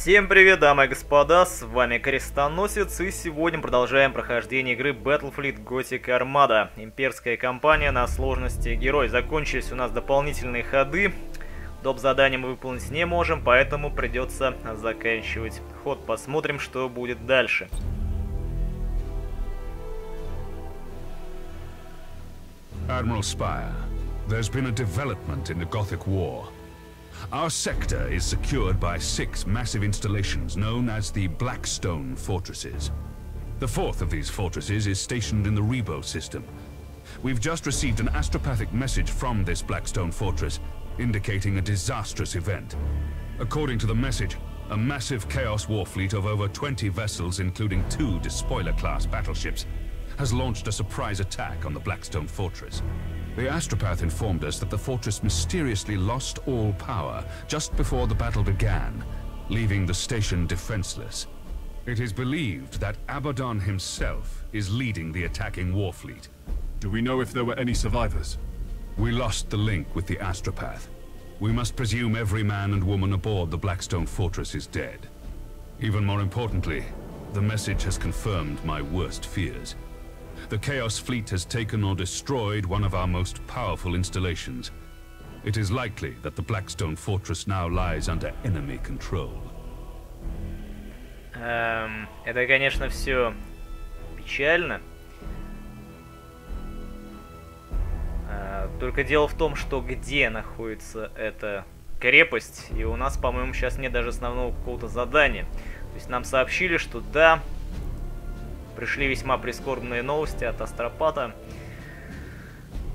Всем привет, дамы и господа, с вами Крестоносец, и сегодня продолжаем прохождение игры Battlefleet Gothic Armada. Имперская кампания на сложности Герой. Закончились у нас дополнительные ходы, доп. задания мы выполнить не можем, поэтому придется заканчивать ход. Посмотрим, что будет дальше. Admiral Spire, there's been a development in the Gothic War. Our sector is secured by six massive installations known as the Blackstone Fortresses. The fourth of these fortresses is stationed in the Rebo system. We've just received an astropathic message from this Blackstone Fortress, indicating a disastrous event. According to the message, a massive Chaos war fleet of over 20 vessels, including two despoiler-class battleships, has launched a surprise attack on the Blackstone Fortress. The astropath informed us that the fortress mysteriously lost all power just before the battle began, leaving the station defenseless. It is believed that Abaddon himself is leading the attacking war fleet. Do we know if there were any survivors? We lost the link with the astropath. We must presume every man and woman aboard the Blackstone Fortress is dead. Even more importantly, the message has confirmed my worst fears. The Chaos Fleet has taken or destroyed one of our most powerful installations. It is likely that the Blackstone Fortress now lies under enemy control. Эм, это, конечно, все печально. Э, только дело в том, что где находится эта крепость, и у нас, по-моему, сейчас нет даже основного какого-то задания. То есть нам сообщили, что да, пришли весьма прискорбные новости от Астропата.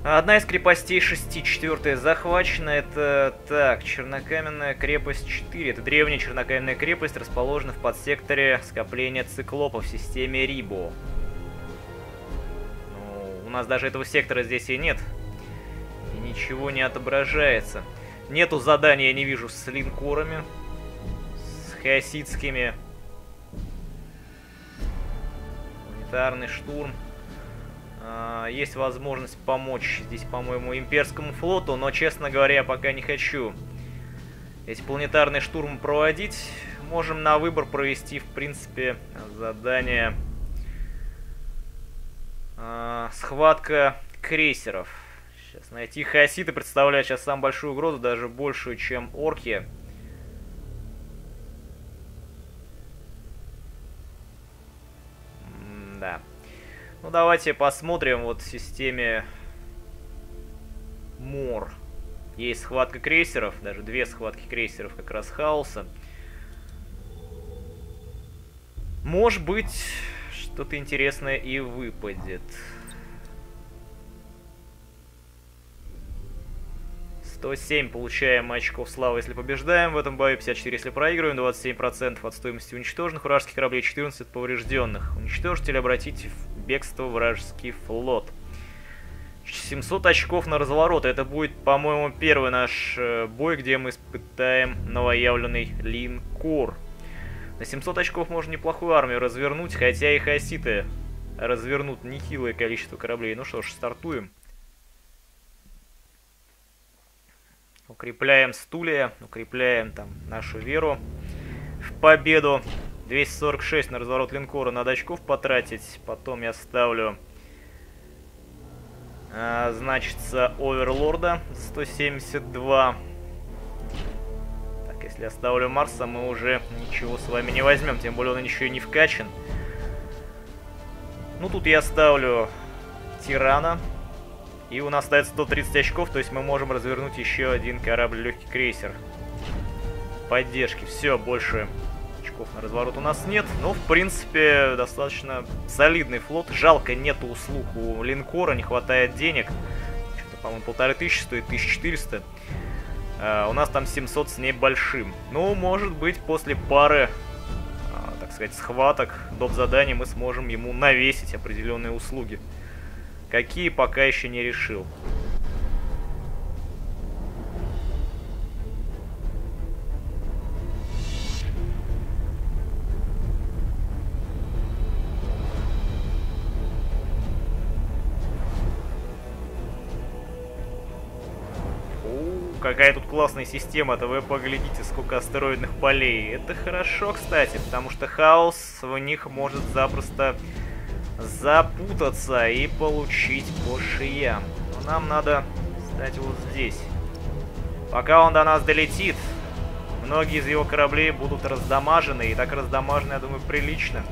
Одна из крепостей 6, четвертая захвачена. Это, так, Чернокаменная крепость 4. Это древняя чернокаменная крепость, расположена в подсекторе скопления циклопов в системе Рибо. Ну, у нас даже этого сектора здесь и нет. И ничего не отображается. Нету задания, я не вижу, с линкорами. С хаоситскими. Планетарный штурм. А, есть возможность помочь здесь, по-моему, имперскому флоту, но, честно говоря, я пока не хочу эти планетарные штурмы проводить. Можем на выбор провести, в принципе, задание э, схватка крейсеров. Сейчас найти хаоситы представляют сейчас самую большую угрозу, даже большую, чем орки. М да. Ну, давайте посмотрим вот в системе МОР. Есть схватка крейсеров, даже две схватки крейсеров как раз хаоса. Может быть, что-то интересное и выпадет. 107 получаем очков славы, если побеждаем в этом бою, 54 если проигрываем, 27% от стоимости уничтоженных вражеских кораблей, 14 от поврежденных. Уничтожить или обратить в бегство вражеский флот. 700 очков на разворот. Это будет, по-моему, первый наш э, бой, где мы испытаем новоявленный линкор. На 700 очков можно неплохую армию развернуть, хотя и хаситы развернут нехилое количество кораблей. Ну что ж, стартуем. Укрепляем стулья, укрепляем там нашу веру в победу. 246 на разворот линкора надо очков потратить. Потом я ставлю, а, значится, Оверлорда 172. Так, если я ставлю Марса, мы уже ничего с вами не возьмем. Тем более он еще и не вкачан. Ну, тут я ставлю Тирана и у нас остается 130 очков, то есть мы можем развернуть еще один корабль легкий крейсер. Поддержки. Все, больше очков на разворот у нас нет. Но, в принципе, достаточно солидный флот. Жалко, нету услуг у линкора, не хватает денег. Что-то, по-моему, полторы тысячи стоит, 1400. А, у нас там 700 с небольшим. Ну, может быть, после пары, а, так сказать, схваток, доп. заданий мы сможем ему навесить определенные услуги. Какие пока еще не решил. какая тут классная система-то, вы поглядите, сколько астероидных полей. Это хорошо, кстати, потому что хаос в них может запросто запутаться и получить по шиям. Но нам надо стать вот здесь. Пока он до нас долетит, многие из его кораблей будут раздамажены, и так раздамажены, я думаю, прилично.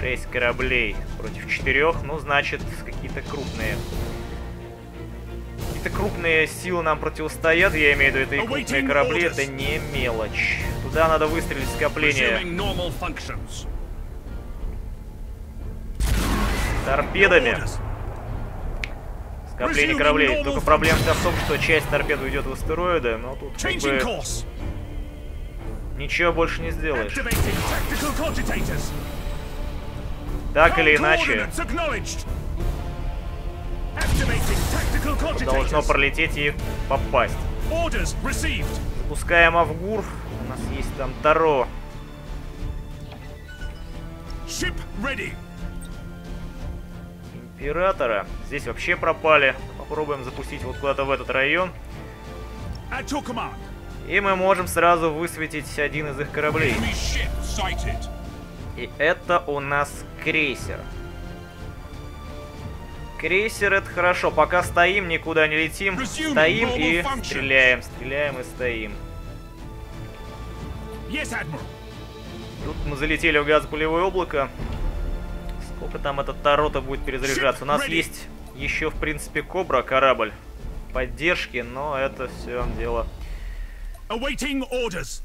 Шесть кораблей против четырех, ну, значит, какие-то крупные. Какие-то крупные силы нам противостоят, я имею в виду, это и крупные корабли, это не мелочь. Туда надо выстрелить скопление торпедами. Скопление кораблей. Только проблема в том, что часть торпед уйдет в астероиды, но тут как бы... Ничего больше не сделаешь. Так или иначе, должно пролететь и попасть. Запускаем Авгур. Есть там Таро. Императора. Здесь вообще пропали. Попробуем запустить вот куда-то в этот район. И мы можем сразу высветить один из их кораблей. И это у нас крейсер. Крейсер это хорошо. Пока стоим, никуда не летим. Стоим и стреляем. Стреляем и стоим. Тут мы залетели в газопулевое облако. Сколько там этот Тарота будет перезаряжаться? У нас есть еще, в принципе, Кобра корабль поддержки, но это все дело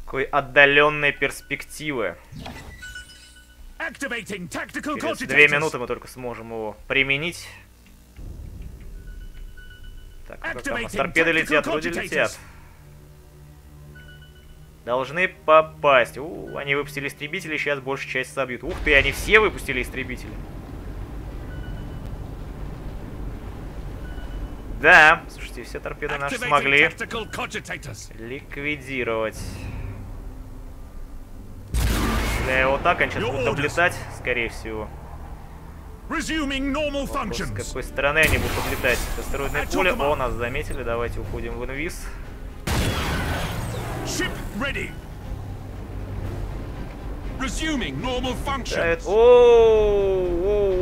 такой отдаленной перспективы. Через две минуты мы только сможем его применить. Так, как там? Торпеды летят, вроде летят. Должны попасть. У, они выпустили истребители, сейчас большая часть собьют. Ух ты, они все выпустили истребители. Да, слушайте, все торпеды наши смогли ликвидировать. Если его так, они сейчас будут облетать, скорее всего. Вопрос, с какой стороны они будут облетать? Астероидное поле. О, нас заметили. Давайте уходим в инвиз. О,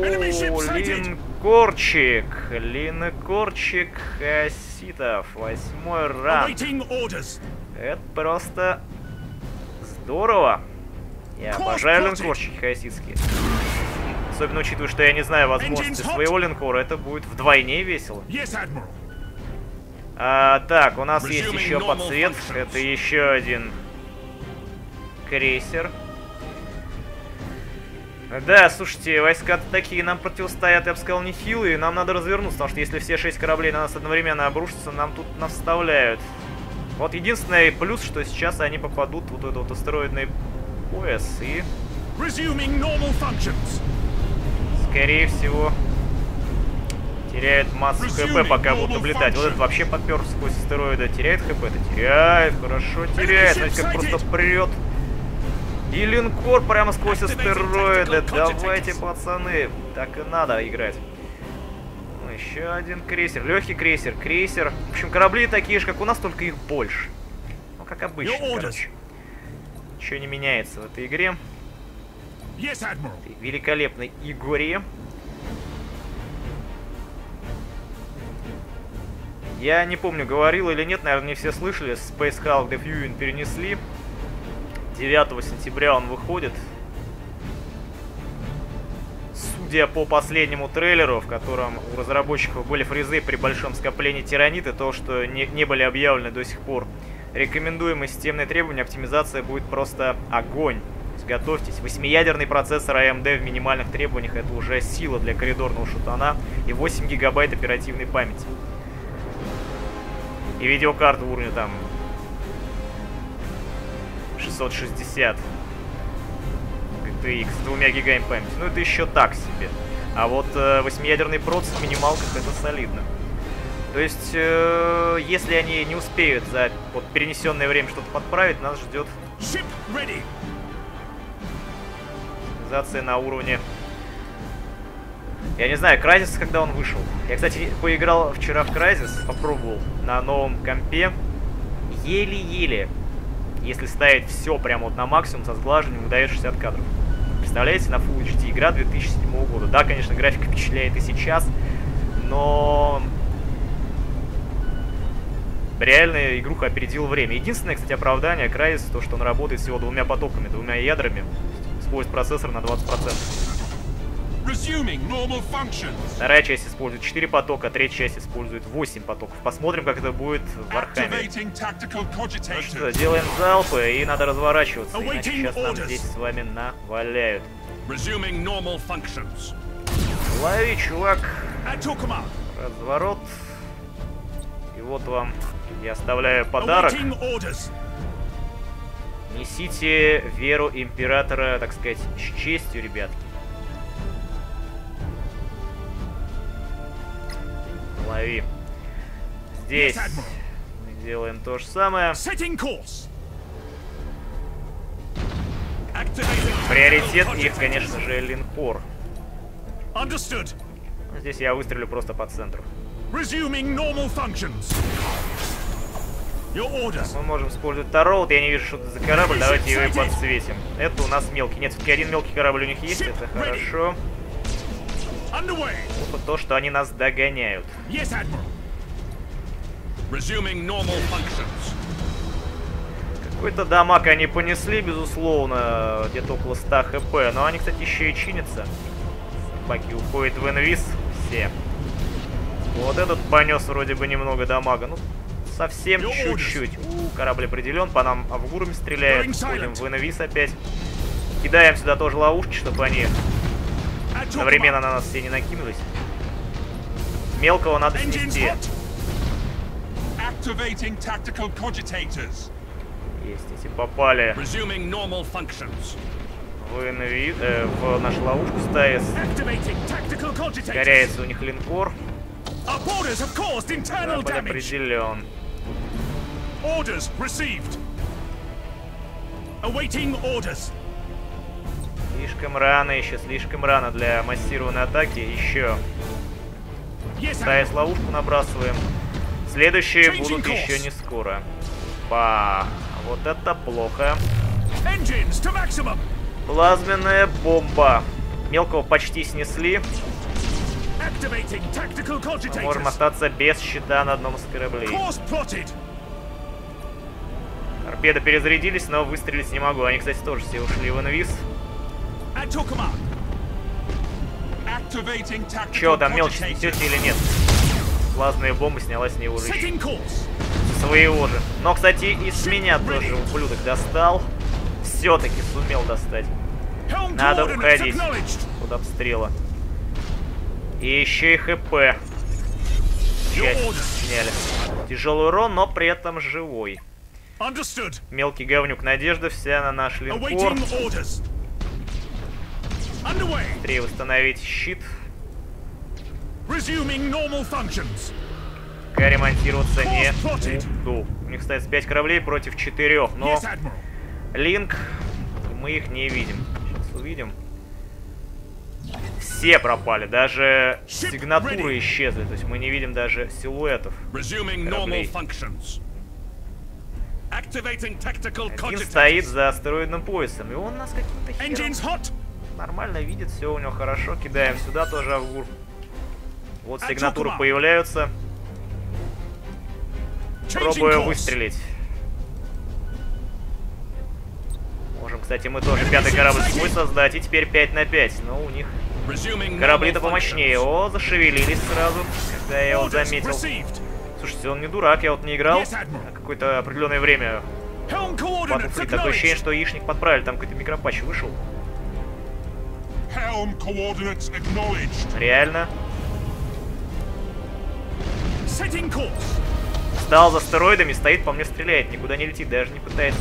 линкорчик, линкорчик хаситов, восьмой ранг. Это просто здорово. Я обожаю линкорчики хаоситские. Особенно учитывая, что я не знаю возможности своего линкора, это будет вдвойне весело. А, так, у нас есть еще подсвет. Это еще один крейсер. Да, слушайте, войска такие нам противостоят, я бы сказал, не хилые. Нам надо развернуться, потому что если все шесть кораблей на нас одновременно обрушатся, нам тут наставляют. Вот единственный плюс, что сейчас они попадут в вот этот вот астероидный пояс и... Скорее всего, теряет массу хп, пока будут облетать. Вот этот вообще подпер сквозь астероиды. Теряет хп? Это теряет, хорошо теряет. Знаете, как просто прет. И линкор прямо сквозь астероиды. Давайте, пацаны. Так и надо играть. Ну, еще один крейсер. Легкий крейсер. Крейсер. В общем, корабли такие же, как у нас, только их больше. Ну, как обычно, короче. Ничего не меняется в этой игре. Yes, этой великолепной игре. Я не помню, говорил или нет, наверное, не все слышали. Space Hulk The Viewing перенесли. 9 сентября он выходит. Судя по последнему трейлеру, в котором у разработчиков были фрезы при большом скоплении тираниты, то, что не, не были объявлены до сих пор, Рекомендуемые системные требования оптимизация будет просто огонь. Готовьтесь. Восьмиядерный процессор AMD в минимальных требованиях это уже сила для коридорного шутана и 8 гигабайт оперативной памяти. И видеокарта уровня там 660 GTX с 2 гигами памяти. Ну это еще так себе. А вот э, 8-ядерный процесс в минималках это солидно. То есть, э, если они не успеют за вот, перенесенное время что-то подправить, нас ждет организация на уровне Я не знаю, Crysis, когда он вышел. Я, кстати, поиграл вчера в Crysis, попробовал на новом компе. Еле-еле, если ставить все прямо вот на максимум со сглаживанием, выдает 60 кадров. Представляете, на Full HD игра 2007 года. Да, конечно, графика впечатляет и сейчас, но реально игруха опередил время. Единственное, кстати, оправдание Crysis, то, что он работает всего двумя потоками, двумя ядрами, использует процессор на 20%. Вторая часть использует 4 потока, третья часть использует 8 потоков. Посмотрим, как это будет в Архаме. Ну что, делаем залпы, и надо разворачиваться, иначе сейчас нам здесь с вами наваляют. Лови, чувак. Разворот. И вот вам я оставляю подарок. Несите веру императора, так сказать, с честью, ребятки. Лови. Здесь мы делаем то же самое. Приоритет их, конечно же, линкор. Здесь я выстрелю просто по центру. Мы можем использовать второго. Я не вижу, что это за корабль. Давайте его и подсветим. Это у нас мелкий. Нет, все-таки один мелкий корабль у них есть. Это хорошо. То, что они нас догоняют. Какой-то дамаг они понесли, безусловно, где-то около 100 хп. Но они, кстати, еще и чинятся. Собаки уходят в инвиз все. Вот этот понес вроде бы немного дамага. Ну, совсем чуть-чуть. Корабль определен, по нам авгурами стреляет. Будем в инвиз опять. Кидаем сюда тоже ловушки, чтобы они одновременно на нас все не накинулись. Мелкого надо снести. Есть, если попали в, инви... э, в нашу ловушку стаис. Горяется у них линкор. Корабль определен. Orders received. Awaiting orders. Слишком рано еще, слишком рано для массированной атаки. Еще. Ставя ловушку набрасываем. Следующие будут еще не скоро. Па. Вот это плохо. Плазменная бомба. Мелкого почти снесли. Мы можем остаться без щита на одном из кораблей. Торпеды перезарядились, но выстрелить не могу. Они, кстати, тоже все ушли в инвиз. Че, там мелочь снесете или нет? Плазменная бомба сняла с него уже. Своего же. Но, кстати, и с меня тоже ублюдок достал. Все-таки сумел достать. Надо уходить под обстрела. И еще и ХП. Часть сняли. Тяжелый урон, но при этом живой. Мелкий говнюк Надежда вся на наш линкор. Быстрее восстановить щит. Пока ремонтироваться не буду. У них стоит 5 кораблей против 4, но Линк, мы их не видим. Сейчас увидим. Все пропали, даже сигнатуры исчезли, то есть мы не видим даже силуэтов кораблей. Один стоит за астероидным поясом, и он нас каким-то хером нормально видит, все у него хорошо. Кидаем сюда тоже авгур. Вот сигнатуры появляются. Пробую выстрелить. Можем, кстати, мы тоже пятый корабль свой создать. И теперь 5 на 5. Но у них корабли-то помощнее. О, зашевелились сразу, когда я его заметил. Слушайте, он не дурак, я вот не играл а какое-то определенное время. Такое ощущение, что яичник подправили, там какой-то микропатч вышел. Реально? Стал за астероидами, стоит, по мне стреляет, никуда не летит, даже не пытается.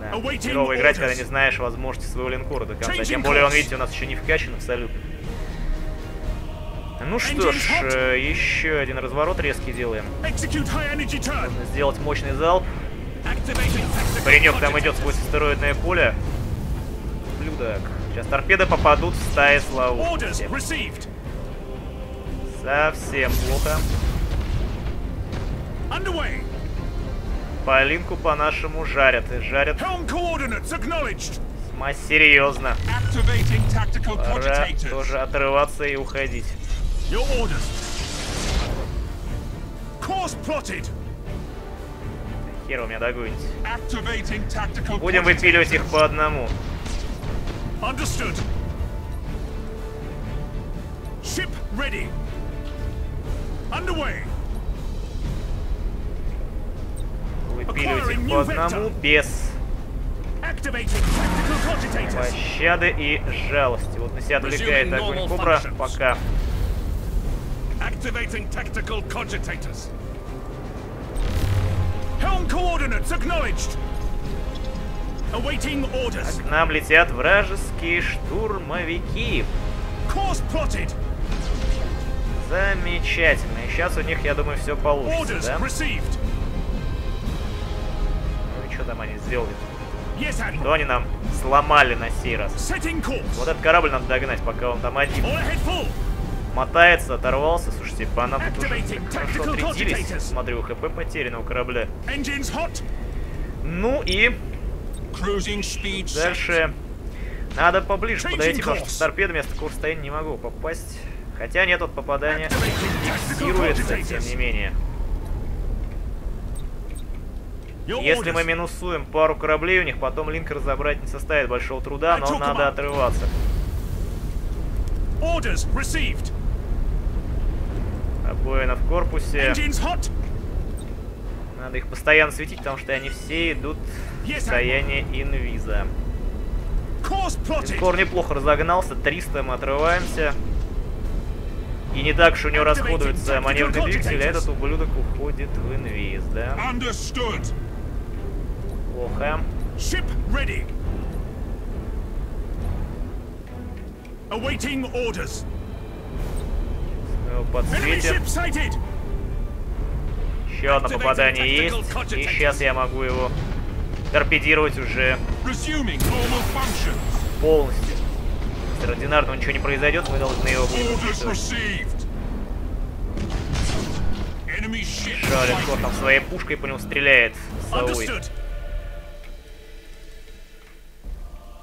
Да, херово играть, когда не знаешь возможности своего линкора до конца. Тем более он, видите, у нас еще не вкачан абсолютно. Ну что ж, э, еще один разворот резкий делаем. Нужно сделать мощный залп. Паренек там идет сквозь астероидное поле. Блюдок. Сейчас торпеды попадут в стаи с Orders ловушки. received. Совсем плохо. Полинку по-нашему жарят. И жарят весьма серьезно. Пора тоже отрываться и уходить. Your orders. Course plotted. Хер вы меня догоните. Будем выпиливать их по одному. Understood. Ship ready. Underway. Выпиливать их по одному без пощады и жалости. Вот на себя отвлекает огонь Кобра functions. пока. Activating tactical cogitators. Helm coordinates acknowledged. Awaiting orders. К нам летят вражеские штурмовики. Course plotted. Замечательно. И сейчас у них, я думаю, все получится, Orders да? received. Ну и что там они сделали? Yes, Что они нам сломали на сей раз? Вот этот корабль надо догнать, пока он там один. Мотается, оторвался. Слушайте, по нам тут уже хорошо отрядились. Смотрю, ХП потеряно у корабля. Ну и дальше надо поближе подойти, потому что с торпедами я с такого расстояния не могу попасть. Хотя нет, от попадания Activating tactical фиксируется, тем не менее. Если мы минусуем пару кораблей у них, потом линк разобрать не составит большого труда, но надо отрываться. Orders received. Обоина в корпусе. Надо их постоянно светить, потому что они все идут в состояние инвиза. Линкор неплохо разогнался, 300 мы отрываемся. И не так уж у него расходуется маневрный двигатель, а этот ублюдок уходит в инвиз, да? Плохо. Ship ready. Awaiting orders. Enemy подсветим. Еще одно попадание есть. И сейчас я могу его торпедировать уже полностью. Экстраординарного ничего не произойдет, мы должны его Шалин sighted. там своей пушкой по нему стреляет. Совой.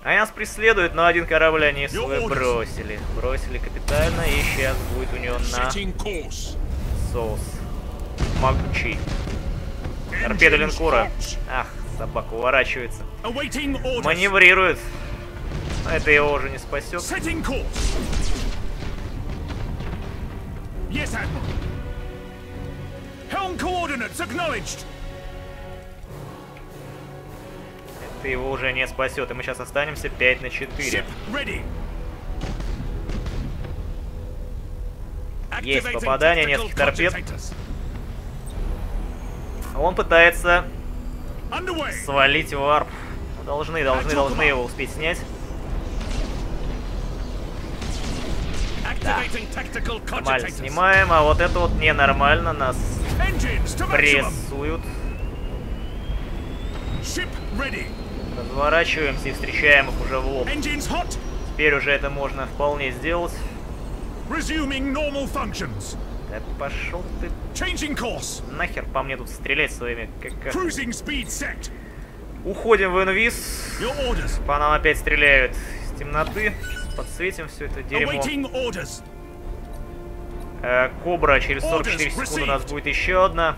Они нас преследуют, но один корабль они свой бросили. Бросили капитально, и сейчас будет у него на соус. Могучий. Торпеда hot. Ах, собака уворачивается. Маневрирует. Это его уже не спасет. Yes, Admiral. Helm coordinates acknowledged. Это его уже не спасет. И мы сейчас останемся 5 на 4. Ship ready. Есть попадание, нескольких торпед. Он пытается свалить варп. Мы Должны, должны, должны его успеть снять. Tactical Нормально снимаем, а вот это вот ненормально. Нас прессуют. Ship ready. Разворачиваемся и встречаем их уже в лоб. Теперь уже это можно вполне сделать. Да пошел ты Changing course. нахер по мне тут стрелять своими как Cruising speed set. Уходим в инвиз. По нам опять стреляют с темноты. Подсветим все это дерьмо. Э, Кобра через 44 Orders секунды у нас будет еще одна.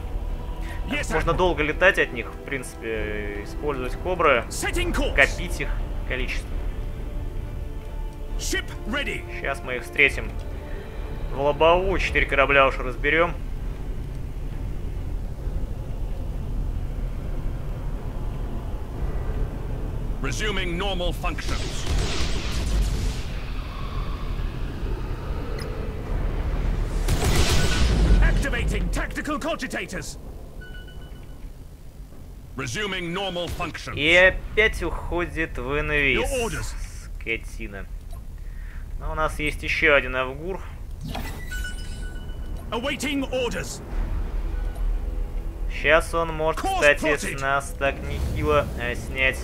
Yes, Можно долго летать от них, в принципе, использовать кобры, копить их количество. Сейчас мы их встретим в лобовую, четыре корабля уж разберем. Resuming normal functions. Activating tactical cogitators. И опять уходит в инвиз. Скотина. Но у нас есть еще один Авгур. Awaiting orders. Сейчас он может, кстати, с нас так нехило э, снять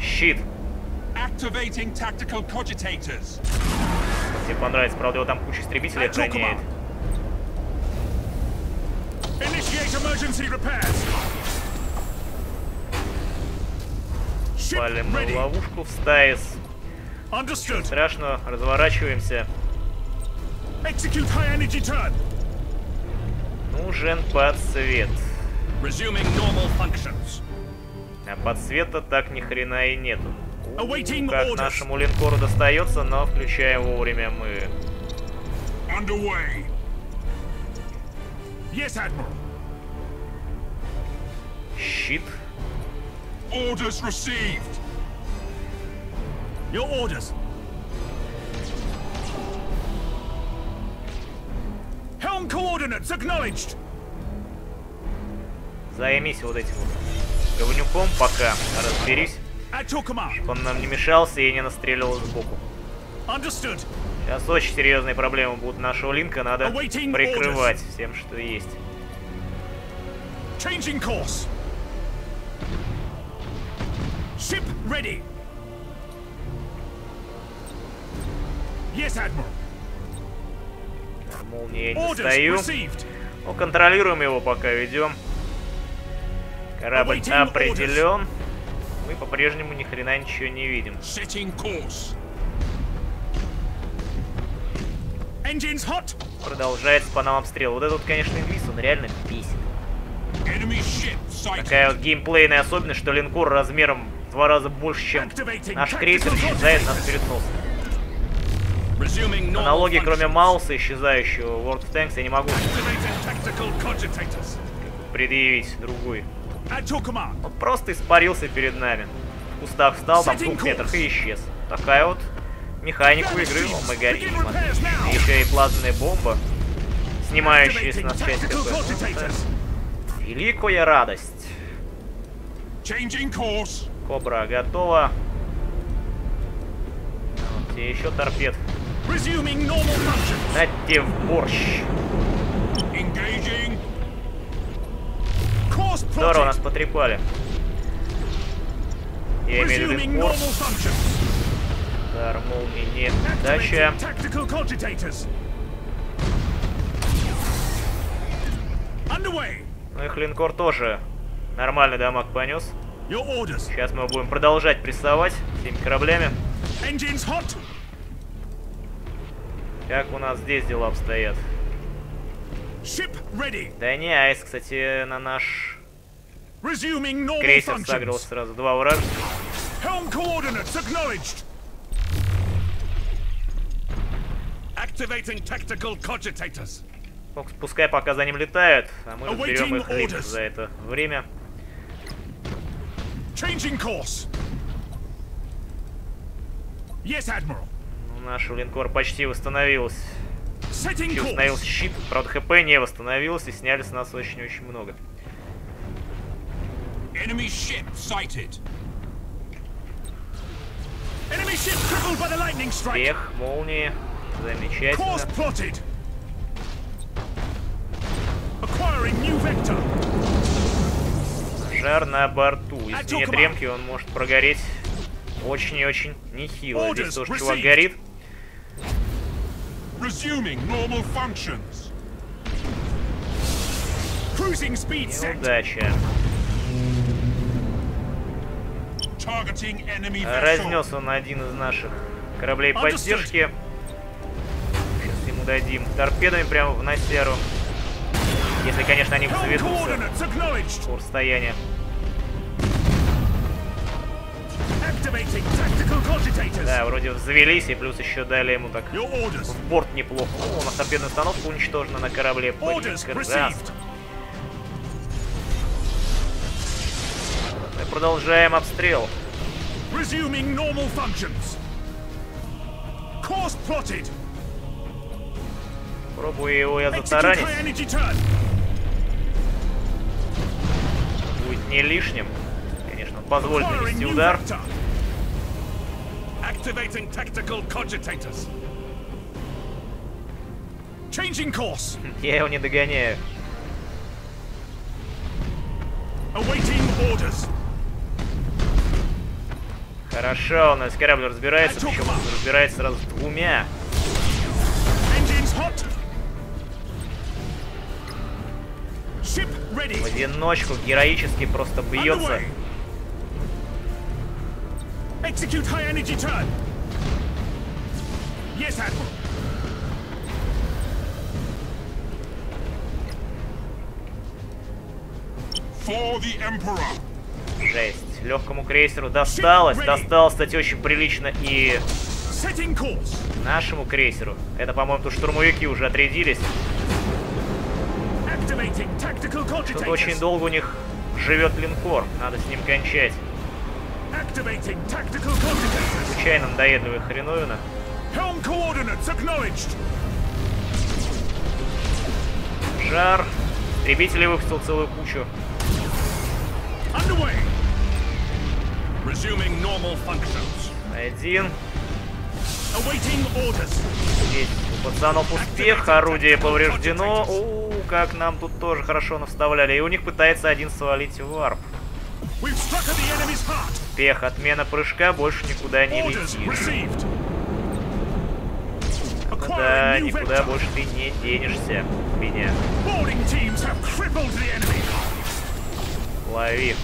щит. Тебе понравится, правда, его там куча истребителей охраняет. Палим мы в ready. ловушку в. Understood. Страшно, разворачиваемся. Execute high energy turn. Нужен подсвет. Resuming normal functions. А подсвета так ни хрена и нету. Как нашему линкору достается, но включаем вовремя мы. Underway. Yes, Admiral. Щит. Orders received. Your orders. Helm coordinates acknowledged. Займись вот этим вот говнюком пока. Разберись, чтобы он нам не мешался и не настреливал сбоку. Understood. Сейчас очень серьезные проблемы будут нашего линка, надо прикрывать всем, что есть. Changing course. Ship ready. Yes, Admiral. Молнии не стою. Ну, контролируем его пока, ведем. Корабль определен. Мы по-прежнему ни хрена ничего не видим. Продолжается по нам обстрел. Вот этот, конечно, инглис, он реально бесит. Такая вот геймплейная особенность, что линкор размером два раза больше, чем наш крейсер, исчезает нас coordinates. перед носом. Аналогии, кроме. Мауса, исчезающего в World of Tanks, я не могу предъявить другой. Он просто испарился перед нами. В кустах встал, там в двух метрах и исчез. Такая вот механика игры О now. И еще и плазменная бомба, снимающая с нас часть КП. Великая радость. Changing course. Кобра готова. Вот, и еще торпед. На тебе в борщ. Здорово, нас потрепали. Я имею в виду functions. Удар молнии. Дача. Ну их линкор тоже нормальный дамаг понес. Сейчас мы будем продолжать прессовать всеми кораблями. Engines hot. Как у нас здесь дела обстоят? Ship ready. Да не, Айс, кстати, на наш крейсер сагрил сразу два вражеских. Ну, Пускай пока за ним летают, а мы разберем их за это время. Changing course. Yes, Admiral. Ну, наш линкор почти восстановился. Почти восстановился щит. Правда, ХП не восстановился и сняли с нас очень-очень много. Enemy ship sighted. Enemy ship crippled by the lightning strike. Эх, молнии. Замечательно. Course plotted. Acquiring new vector. Жар на борту. At Если your нет command. ремки, он может прогореть очень и очень нехило. Здесь тоже чувак горит. Неудача. Разнес он один из наших кораблей поддержки. Сейчас ему дадим торпедами прямо в носяру. Если, конечно, они acknowledged. по расстоянию. Да, вроде взвелись, и плюс еще дали ему так в борт неплохо. О, у нас торпедная установка уничтожена на корабле. Received. Мы продолжаем обстрел. Resuming normal functions. Course plotted. Пробую его я затаранить. Будет не лишним. Конечно, Acquiring нанести удар. Activating tactical cogitators. Changing course. Я его не догоняю. Awaiting orders. Хорошо, у нас корабль разбирается, причем разбирается сразу с двумя. В одиночку героически просто бьется. Execute high energy turn. Yes, Admiral. For the Emperor. Жесть. Легкому крейсеру досталось. Досталось, кстати, очень прилично и нашему крейсеру. Это, по-моему, тут штурмовики уже отрядились. Тут очень долго у них живет линкор. Надо с ним кончать. Случайно надоедливая хреновина. Helm coordinates acknowledged. Жар. Истребителей выпустил целую кучу. Underway. Resuming normal functions. Один. Awaiting orders. Здесь у пацанов успех, орудие повреждено. У, как нам тут тоже хорошо наставляли. И у них пытается один свалить варп. We've struck at the enemy's heart. Успех, отмена прыжка, больше никуда не летишь. Да, никуда больше ты не денешься. Меня. Лови.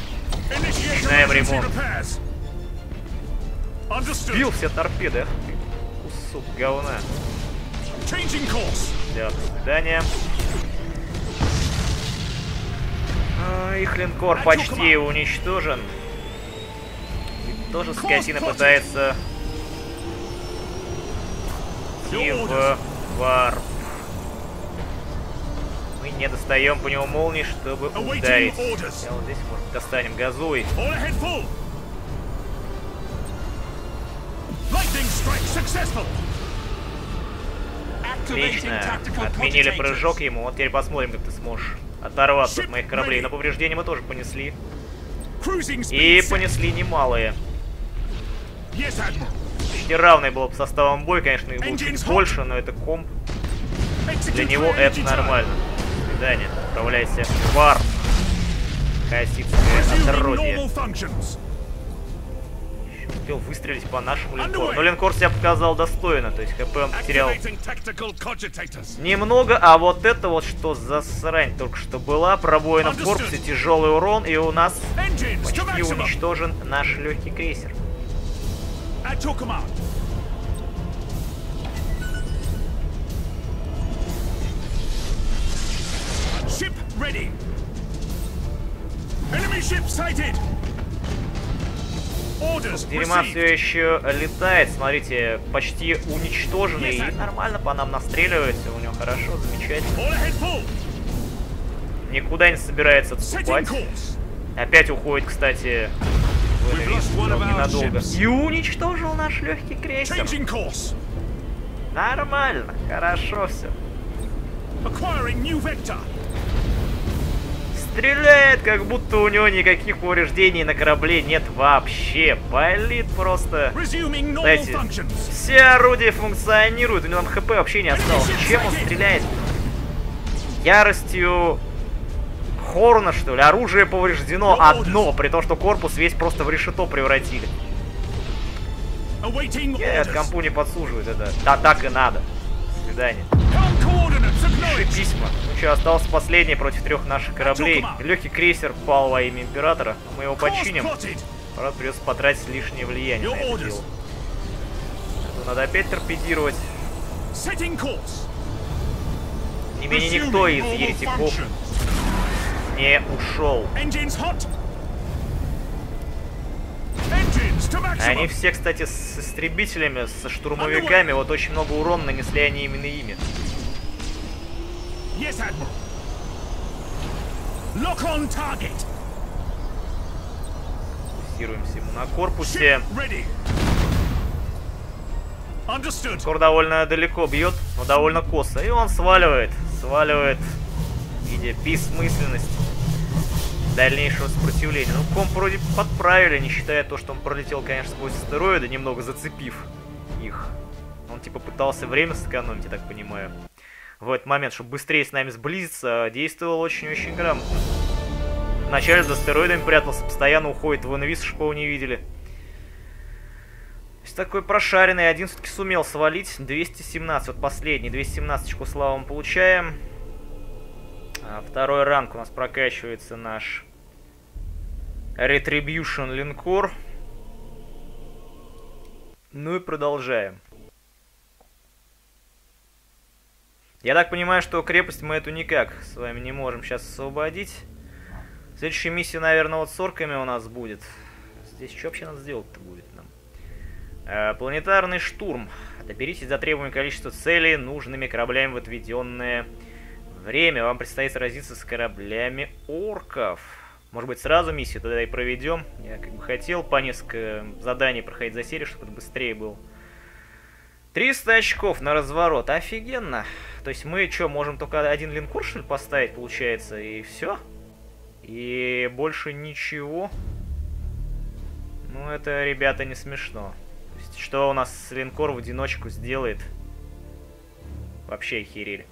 Начинаем ремонт. Бил все торпеды. Кусок говна. Все, до свидания. Их линкор почти уничтожен. Тоже скотина пытается идти в варп. Мы не достаем по нему молнии, чтобы ударить. Я вот здесь, может, достанем газуй. Отлично. Отменили прыжок ему. Вот теперь посмотрим, как ты сможешь оторваться от моих кораблей. Но повреждения мы тоже понесли. И понесли немалые. Почти равный был бы составом бой, конечно, их было чуть Engines hot. больше, но это комп. Для него это нормально. До свидания. Отправляйся в turn. Касситское отродье. успел выстрелить по нашему линкору. Но линкор себя показал достойно, то есть хп он потерял немного, а вот это вот что за срань только что была. Пробоина в корпусе, тяжелый урон, и у нас почти уничтожен наш легкий крейсер. At your command. Ship ready. Enemy ship sighted. Дерьма все еще летает, смотрите, почти уничтоженный и нормально по нам настреливается, у него хорошо, замечательно. Никуда не собирается отступать. Опять уходит, кстати, ненадолго. И уничтожил наш легкий крейсер. Нормально, хорошо все. Acquiring new vector. Стреляет, как будто у него никаких повреждений на корабле нет вообще. Палит просто. Знаете, все орудия функционируют, у него там хп вообще не осталось. Чем он стреляет? Яростью Хорна, что ли? Оружие повреждено одно, при том, что корпус весь просто в решето превратили. Нет, компу не подсуживает это. Да, так и надо. До свидания. Письма. Ну что, остался последний против трех наших кораблей. Легкий крейсер пал во имя Императора. Мы его починим. Правда, придется потратить лишнее влияние на это дело. Надо опять торпедировать. Не менее никто из еретиков. Не ушел. Они все, кстати, с истребителями, со штурмовиками, вот очень много урона нанесли они именно ими. Yes, Admiral. Lock on target. Фокусируемся ему на корпусе. Скоро довольно далеко бьет, но довольно косо. И он сваливает. Сваливает виде бессмысленности дальнейшего сопротивления. Ну, комп вроде подправили, не считая то, что он пролетел, конечно, сквозь астероиды, немного зацепив их. Он типа пытался время сэкономить, я так понимаю. В этот момент, чтобы быстрее с нами сблизиться, действовал очень-очень грамотно. Вначале за астероидами прятался, постоянно уходит в инвиз, чтобы его не видели. Есть такой прошаренный, один все-таки сумел свалить. 217, вот последний, 217 очков славы мы получаем. А второй ранг у нас прокачивается наш Retribution линкор. Ну и продолжаем. Я так понимаю, что крепость мы эту никак с вами не можем сейчас освободить. Следующая миссия, наверное, вот с орками у нас будет. Здесь что вообще надо сделать-то будет нам? Э, планетарный штурм. Доберитесь до требуемого количества целей нужными кораблями в отведенное время. Вам предстоит сразиться с кораблями орков. Может быть, сразу миссию тогда и проведем. Я как бы хотел по несколько заданий проходить за серию, чтобы это быстрее было. 300 очков на разворот. Офигенно. То есть мы что, можем только один линкор, что ли, поставить, получается, и все? И больше ничего. Ну, это, ребята, не смешно. Есть, что у нас линкор в одиночку сделает? Вообще охерели.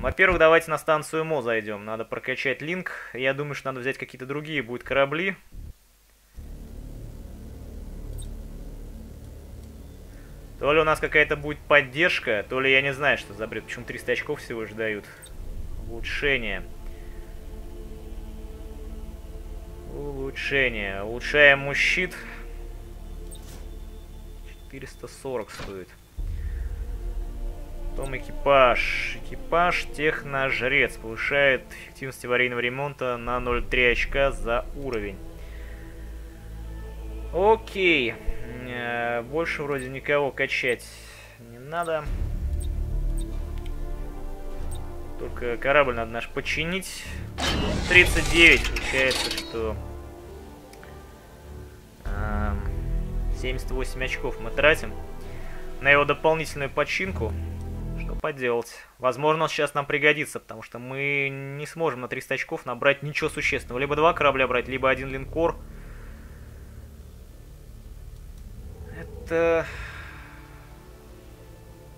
Во-первых, давайте на станцию МО зайдем. Надо прокачать линк. Я думаю, что надо взять какие-то другие будут корабли. То ли у нас какая-то будет поддержка, то ли я не знаю, что за бред. Почему 300 очков всего лишь дают. Улучшение. Улучшение. Улучшаем щит. 440 стоит. Потом экипаж. Экипаж техножрец. Повышает эффективность аварийного ремонта на 0,3 очка за уровень. Окей. Э, больше вроде никого качать не надо. Только корабль надо наш починить. 39 получается, что... 78 очков мы тратим на его дополнительную починку. Поделать. Возможно, он сейчас нам пригодится, потому что мы не сможем на 300 очков набрать ничего существенного. Либо два корабля брать, либо один линкор. Это...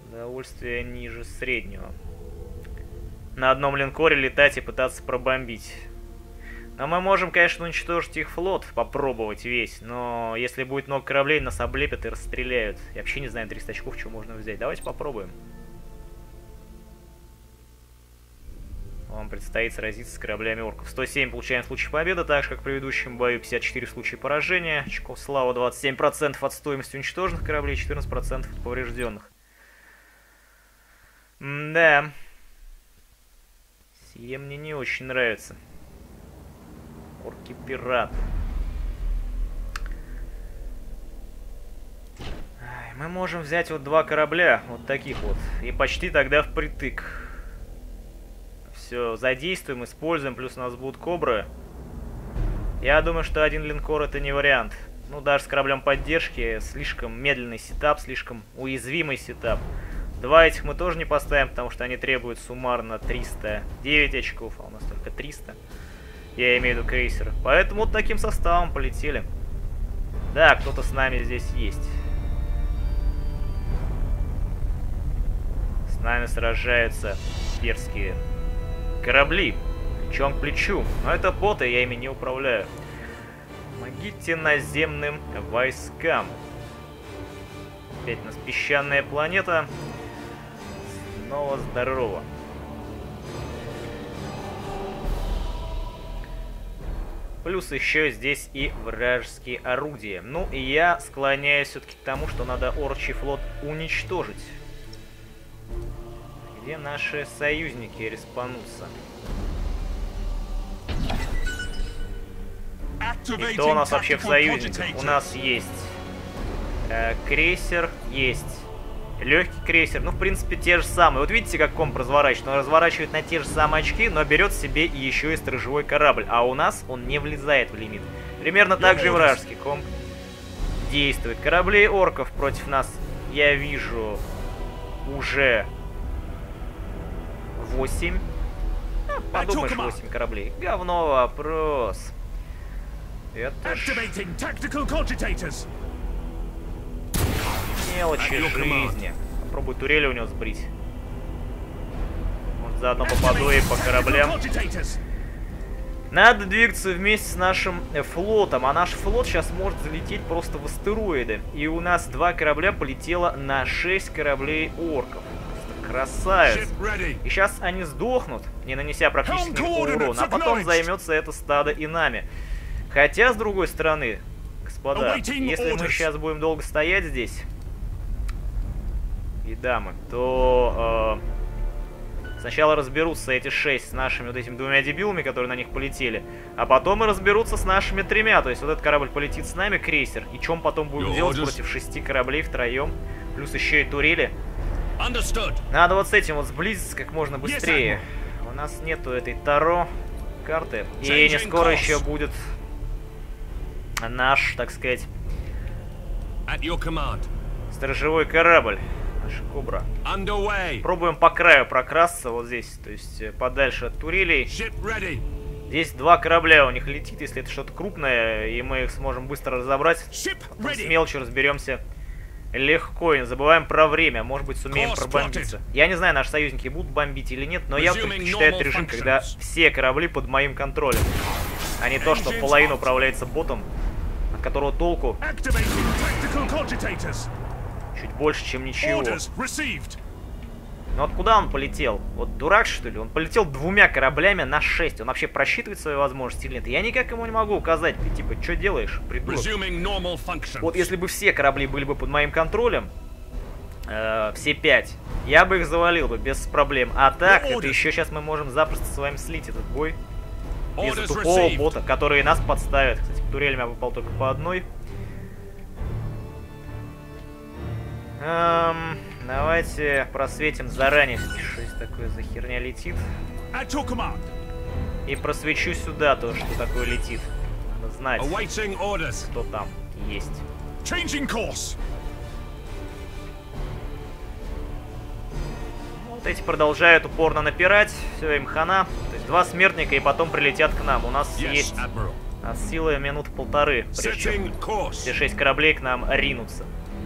Удовольствие ниже среднего. На одном линкоре летать и пытаться пробомбить. Но мы можем, конечно, уничтожить их флот, попробовать весь, но если будет много кораблей, нас облепят и расстреляют. Я вообще не знаю 300 очков, что можно взять. Давайте попробуем. Вам предстоит сразиться с кораблями орков. 107 получаем в случае победы, так же как в предыдущем бою. 54 в случае поражения. Очков слава 27% от стоимости уничтоженных кораблей, 14% от поврежденных. М да. Сие мне не очень нравится. Орки-пираты. Мы можем взять вот два корабля, вот таких вот, и почти тогда впритык. Все, задействуем, используем, плюс у нас будут кобры. Я думаю, что один линкор это не вариант. Ну, даже с кораблем поддержки слишком медленный setup, слишком уязвимый setup. Два этих мы тоже не поставим, потому что они требуют суммарно 309 очков, а у нас только 300. Я имею в виду крейсер. Поэтому вот таким составом полетели. Да, кто-то с нами здесь есть. С нами сражаются перские корабли. Плечом к плечу. Но это боты, я ими не управляю. Помогите наземным войскам. Опять у нас песчаная планета. Снова здорово. Плюс еще здесь и вражеские орудия. Ну, и я склоняюсь все-таки к тому, что надо Орчий флот уничтожить. Где наши союзники респанутся? И кто у нас вообще в союзниках? У нас есть э, крейсер, есть Легкий крейсер, ну, в принципе, те же самые. Вот видите, как комп разворачивает? Он разворачивает на те же самые очки, но берет себе еще и сторожевой корабль. А у нас он не влезает в лимит. Примерно так же и вражеский комп действует. Кораблей орков против нас я вижу уже 8. А, подумаешь, 8 кораблей. Говно вопрос. Это мелочи жизни. Попробуй турели у него сбрить. Может, заодно попаду и по кораблям. Надо двигаться вместе с нашим э, флотом, а наш флот сейчас может залететь просто в астероиды. И у нас два корабля полетело на 6 кораблей орков. Красавец. И сейчас они сдохнут, не нанеся практически никакого урона, а потом займется это стадо и нами. Хотя, с другой стороны, господа, если мы сейчас будем долго стоять здесь, и дамы, то э, сначала разберутся эти шесть с нашими вот этими двумя дебилами, которые на них полетели, а потом и разберутся с нашими тремя. То есть вот этот корабль полетит с нами, крейсер, и чем потом будем делать против шести кораблей втроем, плюс еще и турели. Надо вот с этим вот сблизиться как можно быстрее. У нас нету этой Таро карты. И не скоро еще будет наш, так сказать, сторожевой корабль. Наша Кобра. Пробуем по краю прокрасться вот здесь, то есть э, подальше от турелей. Здесь два корабля у них летит, если это что-то крупное, и мы их сможем быстро разобрать. Потом с мелочью разберемся легко. И не забываем про время. Может быть, сумеем пробомбиться. Я не знаю, наши союзники будут бомбить или нет, но я предпочитаю normal режим, когда все корабли под моим контролем. А не то, что половина управляется ботом, от которого толку чуть больше, чем ничего. Но откуда он полетел? Вот дурак, что ли? Он полетел двумя кораблями на 6. Он вообще просчитывает свои возможности или нет? Я никак ему не могу указать. Ты типа, что делаешь, придурок? Вот если бы все корабли были бы под моим контролем, э, все пять, я бы их завалил бы без проблем. А так, Ну, это еще сейчас мы можем запросто с вами слить этот бой. Из-за тупого бота, который нас подставит. Кстати, по турелям я попал только по одной. Эм, давайте просветим заранее, что есть такое за херня летит. И просвечу сюда то, что такое летит. Надо знать, что там есть. Changing course. Вот эти продолжают упорно напирать, все им хана. То есть два смертника и потом прилетят к нам. У нас Yes, есть Admiral. от силы минут полторы, прежде чем Setting course. все шесть кораблей к нам ринутся.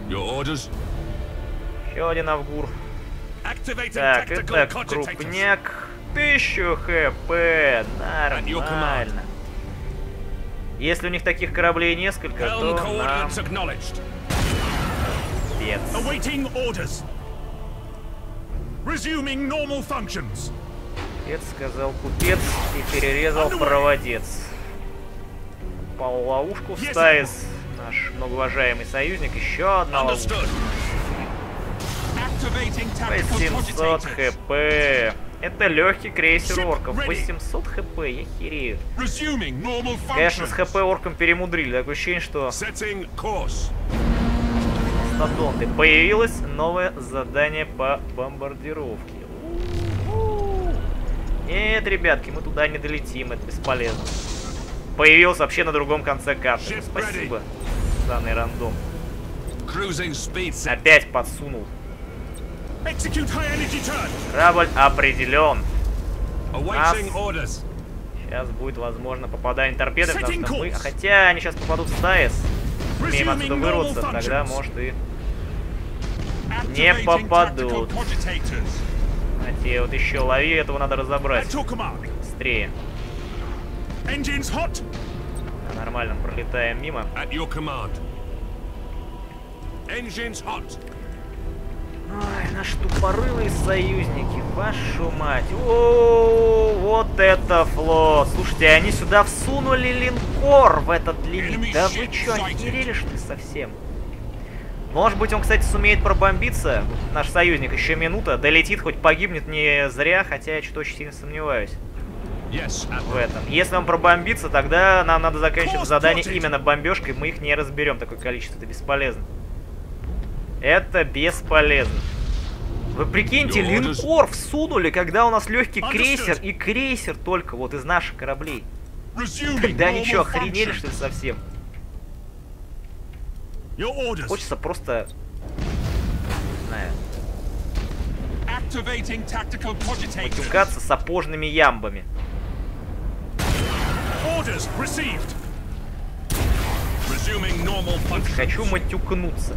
Your orders? Еще один Авгур. Так, это крупняк. 1000 хп. Нормально. Если у них таких кораблей несколько, то нам пец. Awaiting orders. Resuming normal functions. Купец сказал купец и перерезал проводец. В ловушку в Yes, стаис. Наш многоуважаемый союзник. Еще одна ловушка. Understood. Activating tactical 800 cogitators. хп. Это легкий крейсер орков. ready. 800 хп, я херею. Конечно, с хп орком перемудрили. Такое ощущение, что мастодонты. Появилось новое задание по бомбардировке. Нет, ребятки, мы туда не долетим, это бесполезно. Появился вообще на другом конце карты. Спасибо, данный рандом. Опять подсунул. Execute high energy turn. Корабль определен. Нас-. Сейчас будет, возможно, попадание торпеды, потому что мы... Хотя они сейчас попадут в стаис. Умеем отсюда вырваться, тогда, может, и... Activating попадут. cogitators. Знаете, вот еще лови, этого надо разобрать. Быстрее. Engines hot. На нормальном пролетаем мимо. Engines hot. Ой, наши тупорылые союзники, вашу мать. О, вот это флот. Слушайте, они сюда всунули линкор в этот лимит. Да вы чё, sighted. охерели что ли совсем? Может быть, он, кстати, сумеет пробомбиться, наш союзник, еще минута, долетит, хоть погибнет не зря, хотя я что-то очень сильно сомневаюсь в этом. Если он пробомбится, тогда нам надо заканчивать задание именно бомбежкой, мы их не разберем, такое количество, это бесполезно. Это бесполезно. Вы прикиньте, линкор всунули, когда у нас легкий крейсер и крейсер только вот из наших кораблей. Когда что, охренели что ли совсем? Хочется просто... Не знаю, матюкаться сапожными ямбами. Хочу матюкнуться.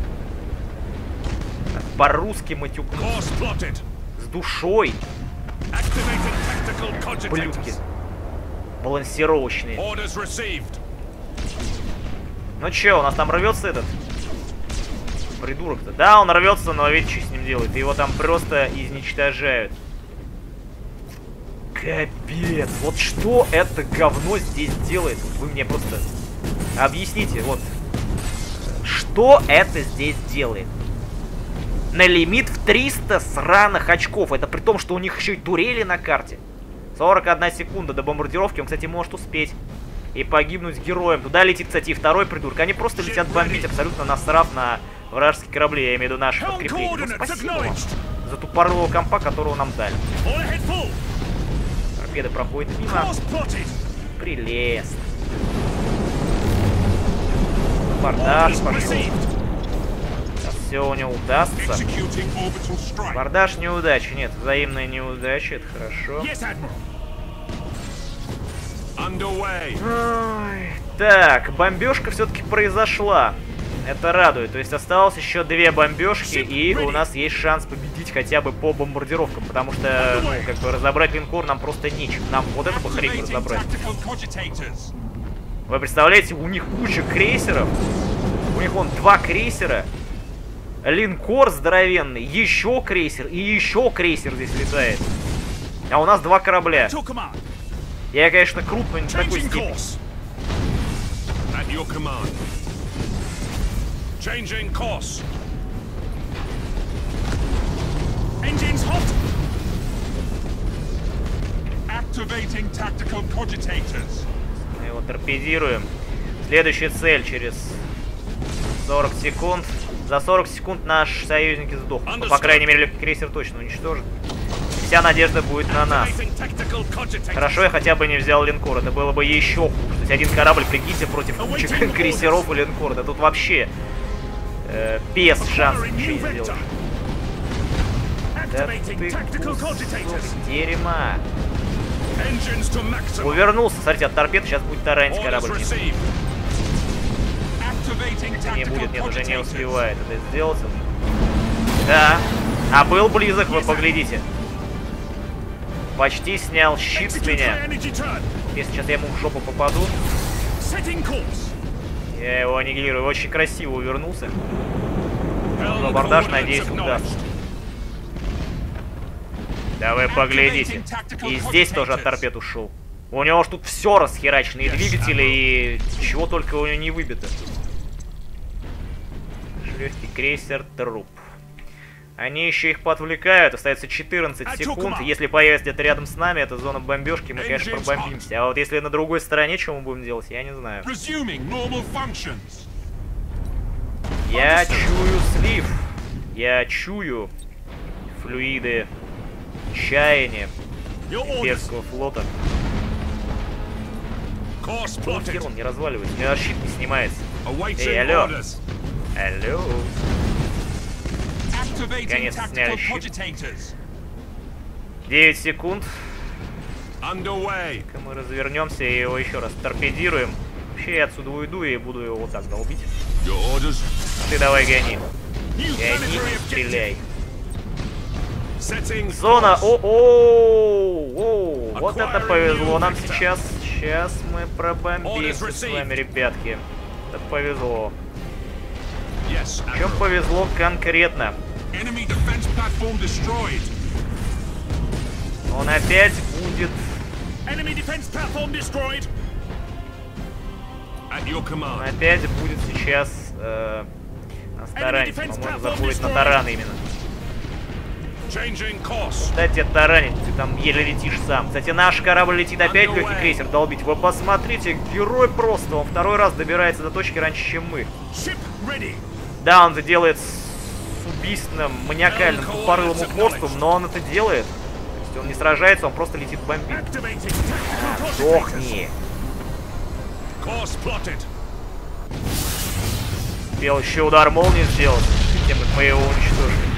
По-русски plotted. С душой. Cogitators. балансировочные. Ну чё, у нас там рвется этот? Придурок-то. Да, он рвется, но видите, что с ним делают. Его там просто изничтожают. Капец. Вот что это говно здесь делает? Вы мне просто объясните, вот. Что это здесь делает? На лимит в 300 сраных очков. Это при том, что у них еще и турели на карте. 41 секунда до бомбардировки. Он, кстати, может успеть и погибнуть героем. Туда летит, кстати, и второй придурок. Они просто летят бомбить, абсолютно насрав на вражеские корабли. Я имею в виду наши подкрепления. Ну, спасибо вам за тупорылого компа, которого нам дали. Торпеды проходят мимо. Прелестно. Orders пошел. Все у него удастся. Бардаж неудачи. Нет, взаимная неудача. Это хорошо. Ой, Так, бомбежка все-таки произошла. Это радует. То есть осталось еще две бомбежки, и у нас есть шанс победить хотя бы по бомбардировкам. Потому что, ну, как бы разобрать линкор нам просто нечем. Нам вот это бы хрень разобрать. Вы представляете, у них куча крейсеров. У них вон два крейсера. Линкор здоровенный, еще крейсер и еще крейсер здесь летает. А у нас два корабля. Я, конечно, крут, но не такой степени. Changing course. Engines hot. Activating tactical cogitators. Мы его торпедируем. Следующая цель через 40 секунд. За 40 секунд наш союзники сдохнут. Ну, по крайней мере, легкий крейсер точно уничтожит. Вся надежда будет на нас. Хорошо, я хотя бы не взял линкор. Это было бы еще хуже. То есть один корабль, прикиньте, против кучи крейсеров и линкора. Да тут вообще э, без шансов ничего не сделаешь. Да ты кусок дерьма. Увернулся, смотрите, от торпед сейчас будет таранить корабль. Activating Не будет, нет, уже не успевает это сделать. Да. А был близок, вы поглядите. Почти снял щит с меня. Если сейчас я ему в жопу попаду, я его аннигилирую. Очень красиво увернулся. Абордаж, coordinates надеюсь, удастся. Да вы поглядите. И здесь тоже от торпед ушел. У него ж тут все расхерачено, и двигатели, и чего только у него не выбито. Легкий крейсер труп. Они еще их подвлекают, остается 14 А секунд. Если появится где-то рядом с нами, это зона бомбежки, мы, конечно, пробомбимся. А вот если на другой стороне, что мы будем делать, я не знаю. Я чую слив. Я чую флюиды чаяния имперского флота. Хера plotted. он не разваливается? У меня щит не снимается. Эй, алло. Алло. Щит. cogitators. 9 секунд. Мы развернемся и его еще раз торпедируем. Вообще я отсюда уйду и буду его вот так долбить. А ты давай гони. Гони и стреляй. Зона. course. О-о! О, Вот это повезло нам сейчас. Сейчас мы пробомбимся с вами, ребятки. Это повезло. В чем повезло конкретно? Он опять будет... Он опять будет сейчас... э, на старане. По-моему, заходит на таран именно. Кстати, таранить, ты там еле летишь сам. Кстати, наш корабль летит опять легкий крейсер долбить. Вы посмотрите, герой просто. Он второй раз добирается до точки раньше, чем мы. Да, он это делает с убийственным, маниакальным, тупорылым упорством, но он это делает. То есть он не сражается, он просто летит бомбить. Сдохни. Успел еще удар молнии сделать, тем как мы его уничтожили.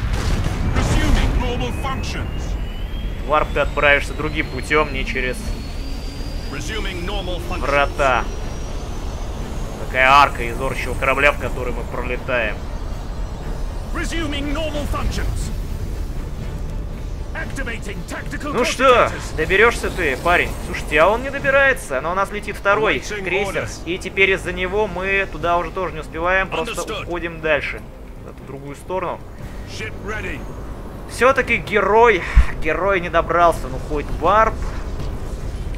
Варп ты отправишься другим путем, не через врата. Такая арка из орчего корабля, в который мы пролетаем. Ну что, доберешься ты, парень? Слушайте, а он не добирается, но у нас летит второй крейсер. И теперь из-за него мы туда уже тоже не успеваем, просто уходим дальше. В другую сторону. Все-таки герой, герой не добрался, ну хоть варп.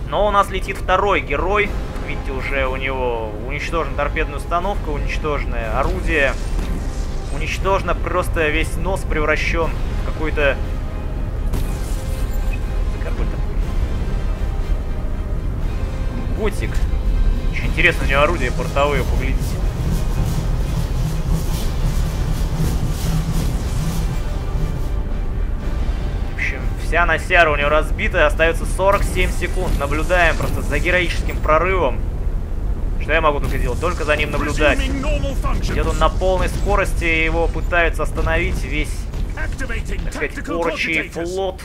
Но у нас летит второй герой. Видите, уже у него уничтожена торпедная установка, уничтоженное орудие. Уничтожено просто весь нос превращен в какой-то... Такой. Готик. Очень интересно, у него орудия портовые, поглядите. Вся Насяра у него разбита, остается 47 секунд. Наблюдаем просто за героическим прорывом. Что я могу только делать? Только за ним наблюдать. Идет он на полной скорости, его пытаются остановить весь, так сказать, cogitators. флот.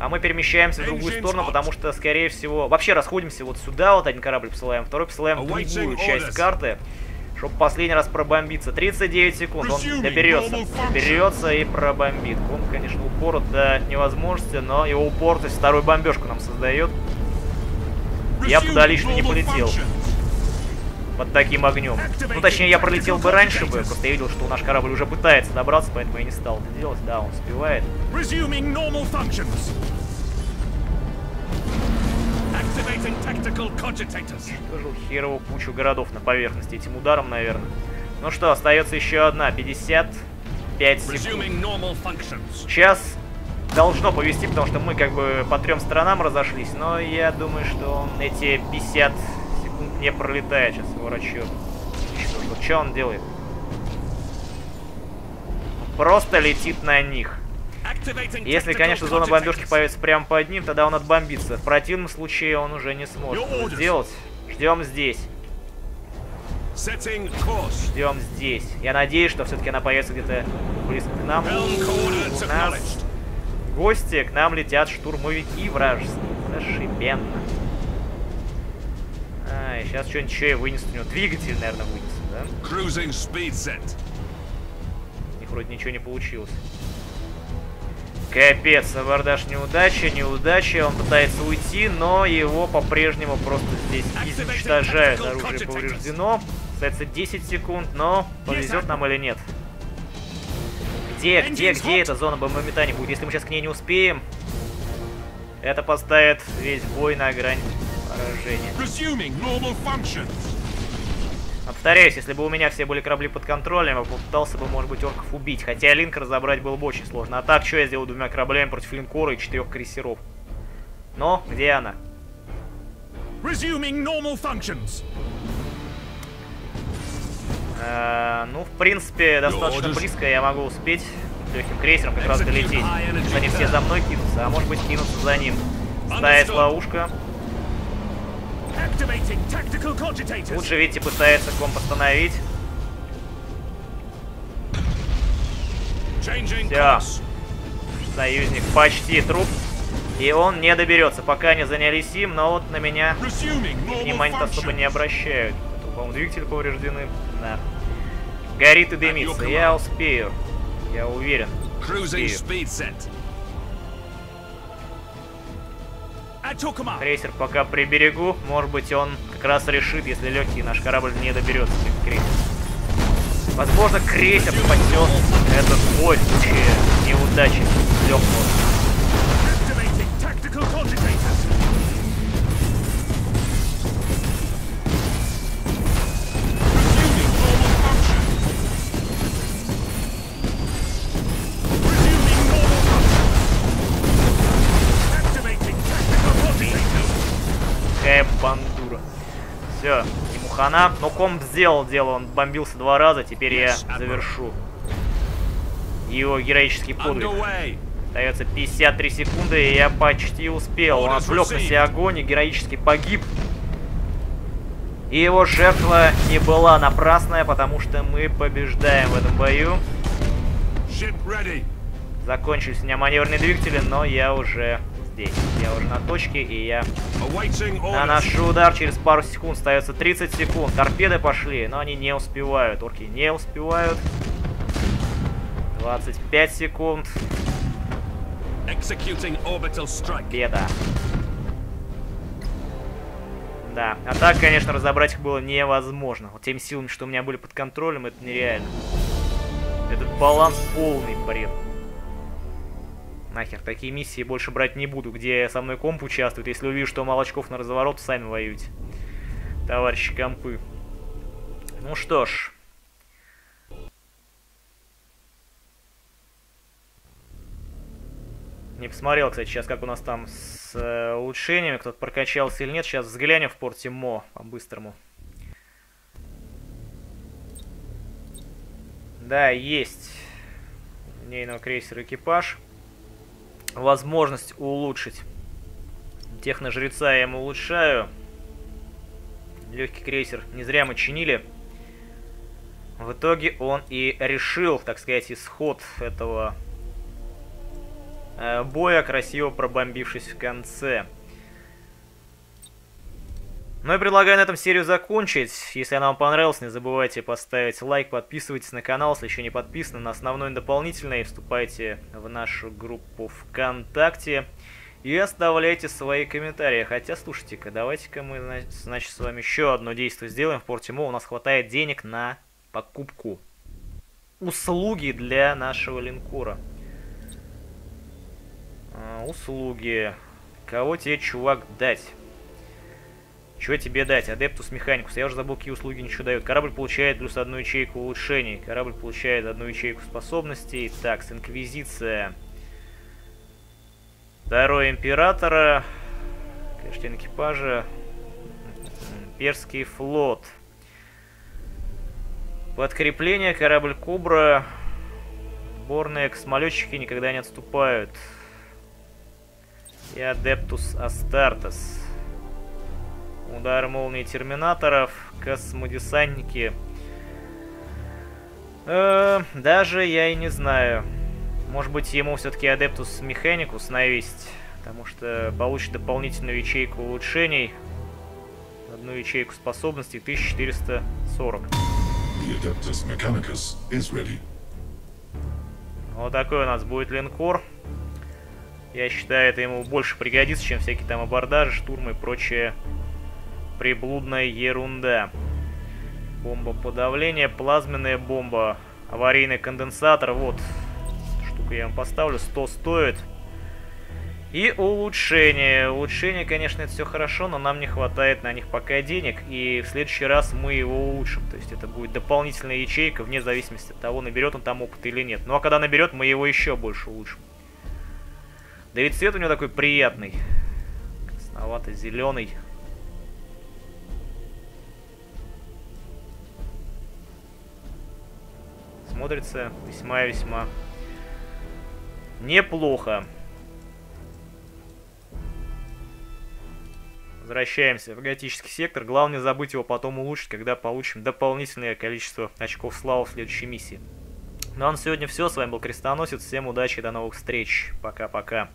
А мы перемещаемся в другую сторону, потому что, скорее всего... Вообще расходимся вот сюда, вот один корабль посылаем, второй посылаем в другую часть карты, чтобы последний раз пробомбиться. 39 секунд, он доберется, доберется и пробомбит. Он, конечно, упорот до невозможности, но его упоротость вторую бомбежку нам создает Я туда лично не полетел. под таким огнем. Ну, точнее, я пролетел бы раньше бы, просто я видел, что наш корабль уже пытается добраться, поэтому я не стал это делать. Да, он успевает. Уничтожил херову кучу городов на поверхности этим ударом, наверное. Ну что, остается еще одна, 55 секунд. Сейчас должно повести, потому что мы как бы по трем сторонам разошлись, но я думаю, что он эти 50 секунд не пролетает сейчас его расчет. Что, что он делает? Просто летит на них. Если, конечно, зона бомбежки появится прямо под ним, тогда он отбомбится. В противном случае он уже не сможет это сделать. Ждем здесь. Ждем здесь. Я надеюсь, что все-таки она появится где-то близко к нам. У нас гости, к нам летят штурмовики вражеские. Зашибенно. А, и сейчас что-нибудь еще и вынесут. У него двигатель, наверное, вынесут, да? Них вроде ничего не получилось. Капец, абордаж неудача, неудача. Он пытается уйти, но его по-прежнему просто здесь изничтожают. Оружие повреждено. Остается 10 секунд, но повезет нам или нет. Где, где, где эта зона бомбометания будет? Если мы сейчас к ней не успеем, это поставит весь бой на грань поражения. Но повторяюсь, если бы у меня все были корабли под контролем, я попытался бы, может быть, орков убить. Хотя линк разобрать было бы очень сложно. А так, что я сделал двумя кораблями против линкора и четырех крейсеров? Но, где она? Resuming normal functions. Э, ну, в принципе, достаточно близко я могу успеть легким крейсером как раз долететь. Они все за мной кинутся, а может быть кинутся за ним. Ставит ловушка. Cogitators. Лучше, видите, пытается комп остановить. Course. Союзник почти труп. И он не доберется, пока не занялись им, но вот на меня внимания особо не обращают. Это, по-моему, двигатели повреждены. Да. Горит и дымится. Я успею. Я уверен. Успею. Крейсер пока при берегу. Может быть, он как раз решит, если легкий наш корабль не доберется к крейсеру. Возможно, крейсер спасет этот бой неудачи легкого. Хана. Но комп сделал дело, он бомбился два раза, теперь я завершу его героический подвиг. Остается 53 секунды, и я почти успел. Он отвлек на себя огонь и героически погиб. И его жертва не была напрасная, потому что мы побеждаем в этом бою. Закончились у меня маневренные двигатели, но я уже здесь. Я уже на точке, и я наношу удар через пару секунд. Остается 30 секунд. Торпеды пошли, но они не успевают. Орки не успевают. 25 секунд. Победа. Да, а так, конечно, разобрать их было невозможно. Вот теми силами, что у меня были под контролем, это нереально. Этот баланс полный бред. Нахер, такие миссии больше брать не буду, где со мной комп участвует. Если увижу, что мало на разворот, сами воюете. Товарищи компы. Ну что ж. Не посмотрел, кстати, сейчас, как у нас там с э, улучшениями, кто-то прокачался или нет. Сейчас взглянем в порте Мо по-быстрому. Да, есть линейного крейсера экипаж. Возможность улучшить. Техножреца я ему улучшаю. Легкий крейсер не зря мы чинили. В итоге он и решил, так сказать, исход этого э, боя, красиво пробомбившись в конце. Ну и предлагаю на этом серию закончить. Если она вам понравилась, не забывайте поставить лайк, подписывайтесь на канал, если еще не подписаны, на основной и дополнительный. Вступайте в нашу группу ВКонтакте и оставляйте свои комментарии. Хотя, слушайте-ка, давайте-ка мы, значит, с вами еще одно действие сделаем в порте Мо. У нас хватает денег на покупку услуги для нашего линкора. А, услуги. Кого тебе, чувак, дать? Чего тебе дать? Адептус Механикус. Я уже забыл, какие услуги ничего дают. Корабль получает плюс одну ячейку улучшений. Корабль получает одну ячейку способностей. Так, с Инквизиция. Второй Императора. Каштин экипажа. Имперский флот. Подкрепление. Корабль Кобра. Сборные космолетчики никогда не отступают. И Адептус Астартес. Удар молнии терминаторов, космодесантники. Э, даже я и не знаю. Может быть, ему все-таки Адептус Механикус навесить. Потому что получит дополнительную ячейку улучшений. Одну ячейку способностей 1440. Вот такой у нас будет линкор. Я считаю, это ему больше пригодится, чем всякие там абордажи, штурмы и прочее Приблудная ерунда. Бомба подавления, плазменная бомба, аварийный конденсатор. Вот, штука я вам поставлю, 100 стоит. И улучшение. Улучшение, конечно, это все хорошо, но нам не хватает на них пока денег. И в следующий раз мы его улучшим. То есть это будет дополнительная ячейка, вне зависимости от того, наберет он там опыт или нет. Ну а когда наберет, мы его еще больше улучшим. Да ведь цвет у него такой приятный. Красновато-зеленый. Смотрится весьма-весьма неплохо. Возвращаемся в готический сектор. Главное забыть его потом улучшить, когда получим дополнительное количество очков славы в следующей миссии. Ну а на сегодня все. С вами был Крестоносец. Всем удачи и до новых встреч. Пока-пока.